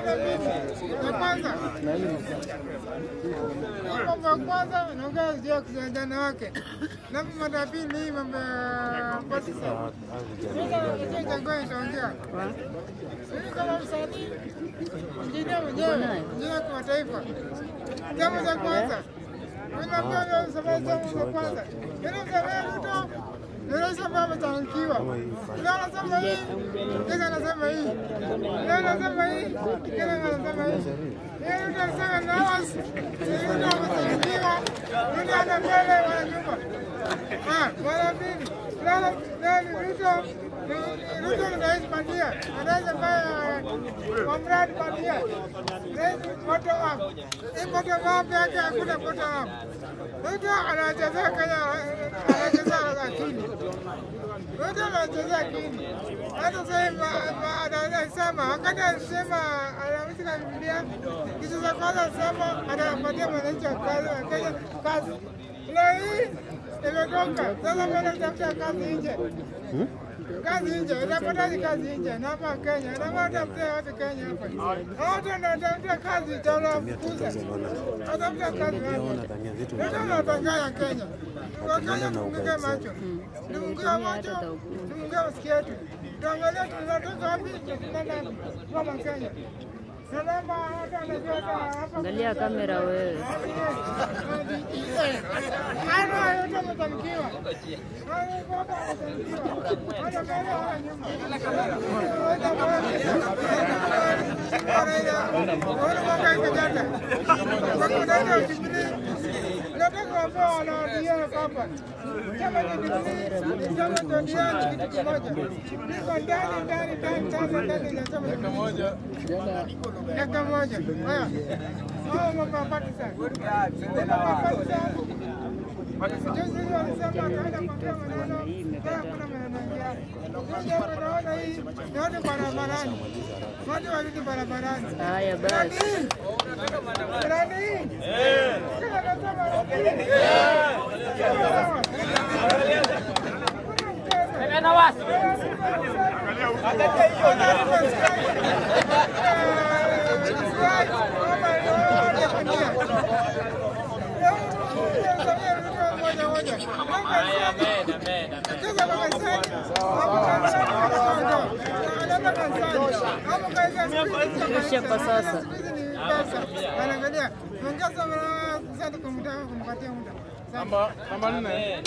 mada mimi Ya kwanza mambo ya kwanza naongea juu ya kijana wake, na mada ya pili mambo ya Patisa. Sasa Jangwa itaongea mimi kama msanii injinia mwenyewe, injinia kimataifa. Jambo za kwanza Unapenda useme jambo za kwanza. Ile mzee Ruto ni rais ambaye amechangiwa. Leo anasema hii, kesho anasema hii. Leo anasema hii, kesho anasema hii. Yeye Ruto anasema na wasi. Ruto amechangiwa. Ruto ana mbele wala nyuma. Ah, wala mbili. Leo leo Ruto Ruto ni rais bandia. Rais ambaye wa mradi bandia. Rais bottom up. Hii bottom up yake hakuna bottom up. Ruto anachezea Kenya, anachezea akili. Ruto anachezea dini. Hata sasa anasema wakati alisema na Biblia, kitu cha kwanza alisema anapatia mwananchi wa kazi wa Kenya kazi. Leo hii imetoka sasa, mbona kutafuta kazi nje? kazi nje, unapataje kazi nje? Na hapa Kenya, na watafutia watu Kenya hapa. Watu wanatafuta kazi utawafukuza. Watafuta kazi wapi? Ndio unatanganya Kenya. Kwa Kenya tufungue macho. Tufungue macho. Tufungue masikio yetu. Tuangalie tunatoka wapi tunaenda kama Kenya. Hapa Angalia kamera wewe. Cha Jubilee. Dakika moja. Haya. Hao mambo ya Pakistan. Mambo ya Pakistan. Juzi walisema ataenda kuongea maneno, leo hakuna maneno yao. Juzi hapo naona hii ni watu barabarani, watu warudi barabarani. Haya basi. Jirani hii, Kisha kwa sasa. Anaangalia, ongeza kumtaka kumpatia muda. Namba nne.